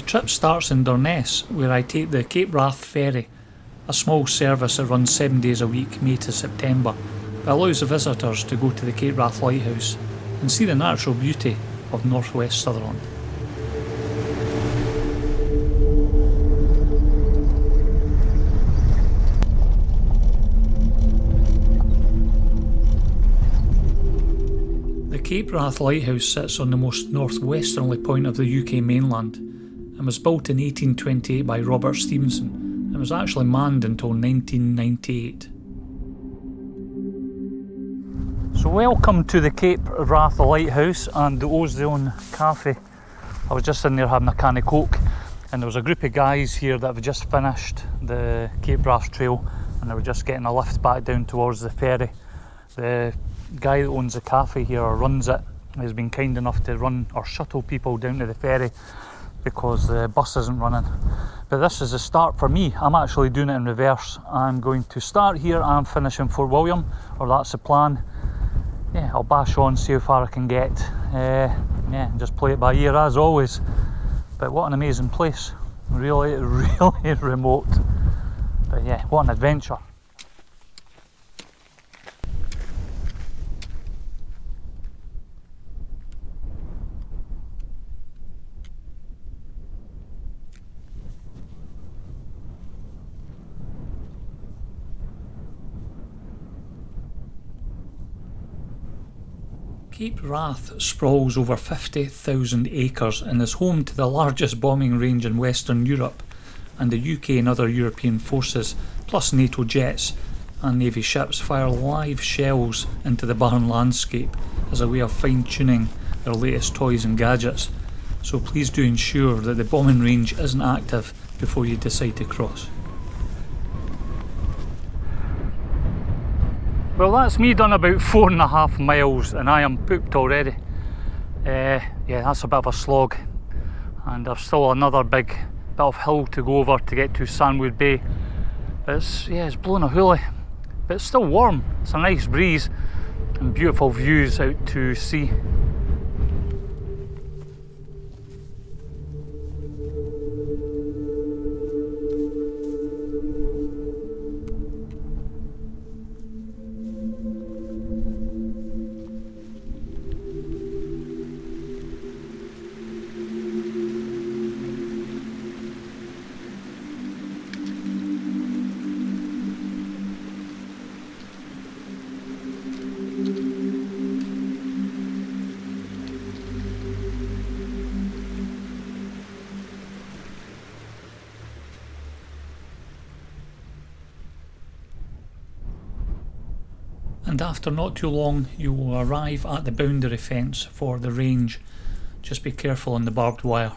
trip starts in Durness, where I take the Cape Wrath ferry, a small service that runs seven days a week, May to September, but allows the visitors to go to the Cape Wrath Lighthouse and see the natural beauty of northwest Sutherland. The Cape Wrath Lighthouse sits on the most northwesterly point of the UK mainland and was built in 1828 by Robert Stevenson and was actually manned until 1998. So welcome to the Cape Wrath Lighthouse and the Ozone Cafe. I was just in there having a can of coke and there was a group of guys here that have just finished the Cape Wrath Trail and they were just getting a lift back down towards the ferry. The guy that owns the cafe here or runs it has been kind enough to run or shuttle people down to the ferry because the bus isn't running. But this is a start for me. I'm actually doing it in reverse. I'm going to start here and finish in Fort William, or that's the plan. Yeah, I'll bash on, see how far I can get. Uh, yeah, just play it by ear as always. But what an amazing place. Really, really remote. But yeah, what an adventure. Cape Wrath sprawls over 50,000 acres and is home to the largest bombing range in Western Europe, and the UK and other European forces, plus NATO jets and Navy ships, fire live shells into the barren landscape as a way of fine tuning their latest toys and gadgets. So please do ensure that the bombing range isn't active before you decide to cross. Well, that's me done about four and a half miles, and I am pooped already. Uh, yeah, that's a bit of a slog, and I've still another big bit of hill to go over to get to Sandwood Bay. It's yeah, it's blowing a hoolie, but it's still warm. It's a nice breeze and beautiful views out to sea. And after not too long you will arrive at the boundary fence for the range. Just be careful on the barbed wire.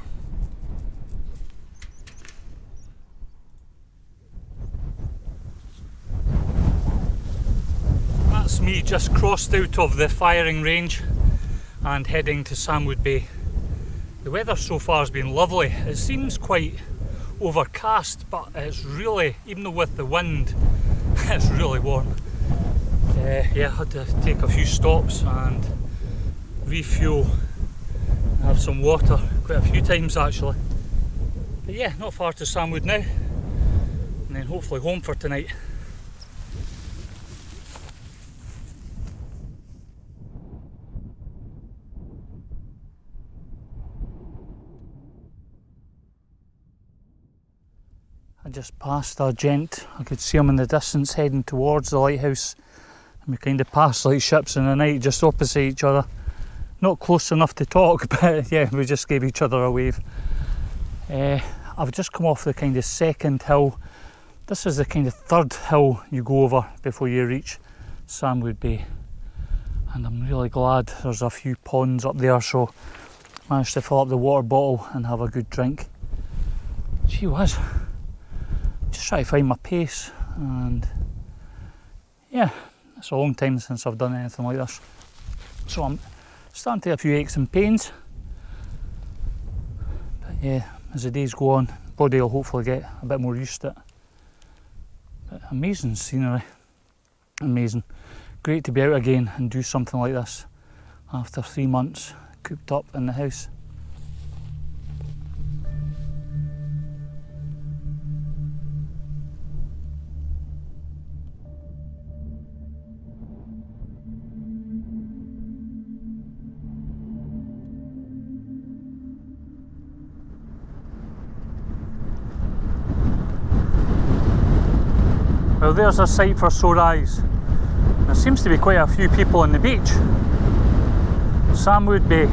That's me just crossed out of the firing range and heading to Sandwood Bay. The weather so far has been lovely. It seems quite overcast but it's really, even though with the wind, it's really warm uh, yeah, I had to take a few stops and refuel and have some water quite a few times actually. But yeah, not far to Sandwood now and then hopefully home for tonight. I just passed a gent, I could see him in the distance heading towards the lighthouse we kind of passed like ships in the night just opposite each other. Not close enough to talk, but yeah, we just gave each other a wave. Uh, I've just come off the kind of second hill. This is the kind of third hill you go over before you reach Sandwood Bay. And I'm really glad there's a few ponds up there, so managed to fill up the water bottle and have a good drink. Gee whiz, just try to find my pace and yeah, it's a long time since I've done anything like this. So I'm starting to have a few aches and pains. But yeah, as the days go on, body will hopefully get a bit more used to it. But amazing scenery. Amazing. Great to be out again and do something like this after three months cooped up in the house. Well, there's a sight for sore eyes. There seems to be quite a few people on the beach. Sandwood Bay.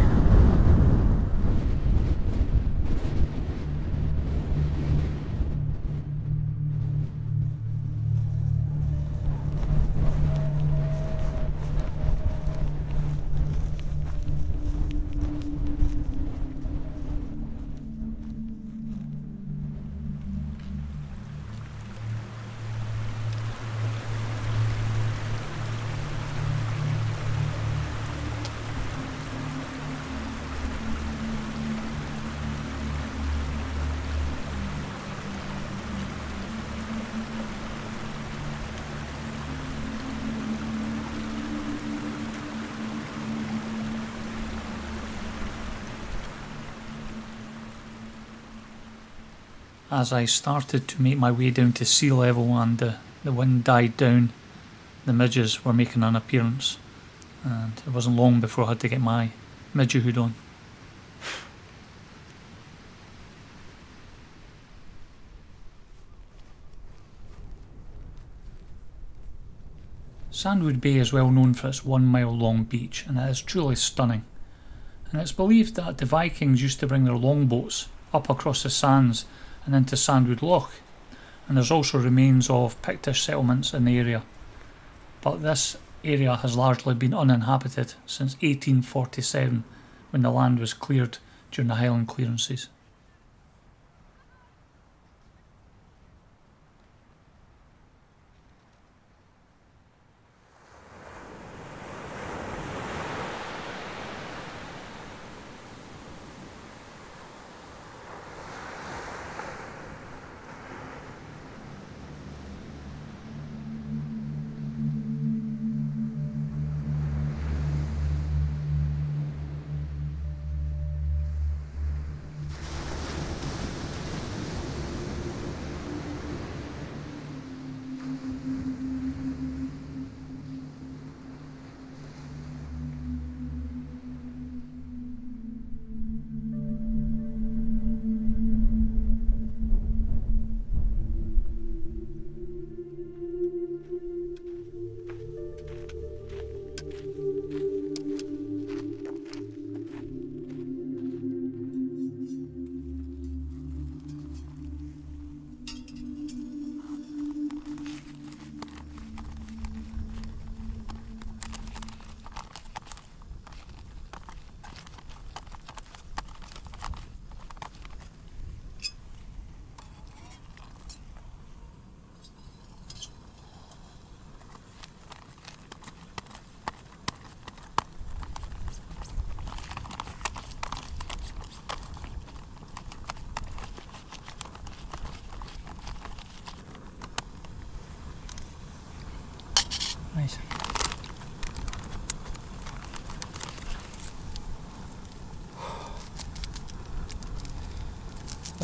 As I started to make my way down to sea level and uh, the wind died down, the midges were making an appearance, and it wasn't long before I had to get my midget hood on. Sandwood Bay is well known for its one mile long beach and it is truly stunning. And it's believed that the Vikings used to bring their longboats up across the sands and into Sandwood Loch, and there's also remains of Pictish settlements in the area. But this area has largely been uninhabited since 1847 when the land was cleared during the Highland clearances.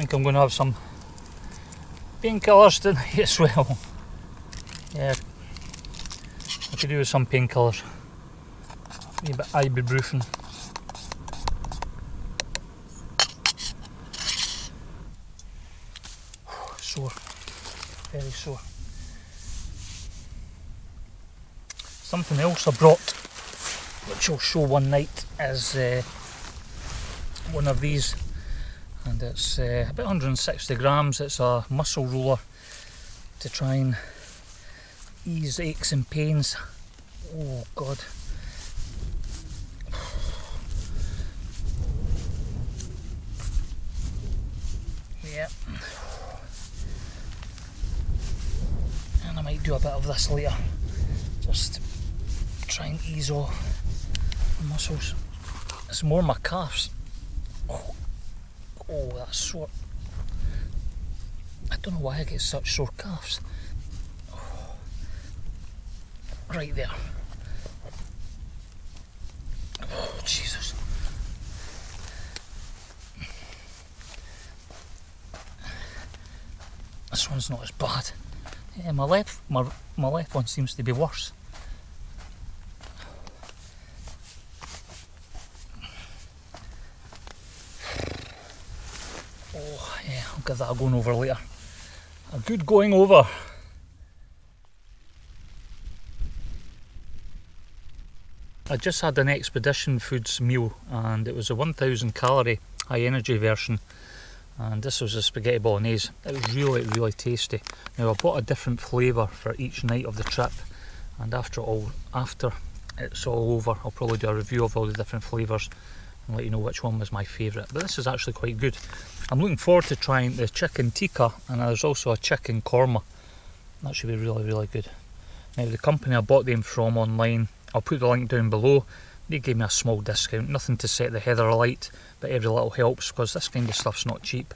Think I'm going to have some painkillers tonight as well. Yeah, I could do with some painkillers. Maybe ibuprofen. Sore, very sore. Something else I brought, which I'll show one night, is uh, one of these, and it's uh, about 160 grams. It's a muscle roller to try and ease aches and pains. Oh God. Yeah. And I might do a bit of this later. Just try and ease off the muscles. It's more my calves. Oh, that's sore. I don't know why I get such sore calves. Oh, right there. Oh, Jesus. This one's not as bad. Yeah, my left, my, my left one seems to be worse. I'll give that a going over later. A good going over. I just had an Expedition Foods meal and it was a 1000 calorie high energy version and this was a spaghetti bolognese. It was really, really tasty. Now I bought a different flavour for each night of the trip and after all, after it's all over I'll probably do a review of all the different flavours and let you know which one was my favourite. But this is actually quite good. I'm looking forward to trying the chicken tikka and there's also a chicken korma. That should be really really good. Now the company I bought them from online, I'll put the link down below. They gave me a small discount, nothing to set the heather alight, but every little helps because this kind of stuff's not cheap.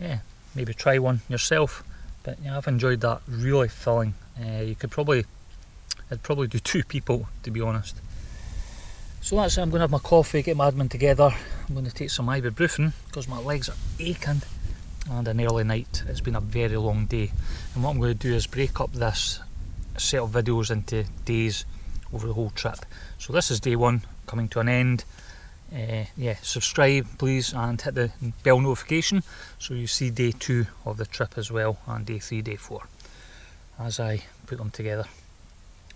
Yeah, maybe try one yourself. But yeah, I've enjoyed that, really filling. Uh, you could probably, I'd probably do two people to be honest. So that's it, I'm going to have my coffee, get my admin together. I'm going to take some ibuprofen because my legs are aching and an early night. It's been a very long day. And what I'm going to do is break up this set of videos into days over the whole trip. So this is day one coming to an end. Uh, yeah, subscribe please and hit the bell notification so you see day two of the trip as well and day three, day four as I put them together.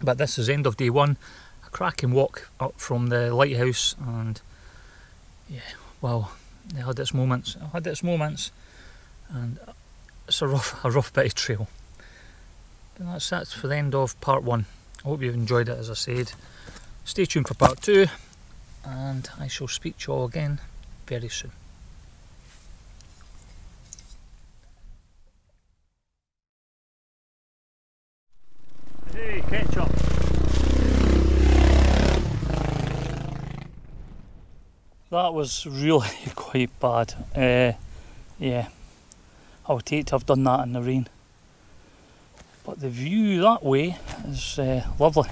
But this is end of day one cracking walk up from the lighthouse and yeah well it had its moments it had its moments and it's a rough a rough bit of trail. But that's that's for the end of part one. I hope you've enjoyed it as I said. Stay tuned for part two and I shall speak to you all again very soon That was really quite bad. Uh, yeah, I would hate to have done that in the rain. But the view that way is uh, lovely.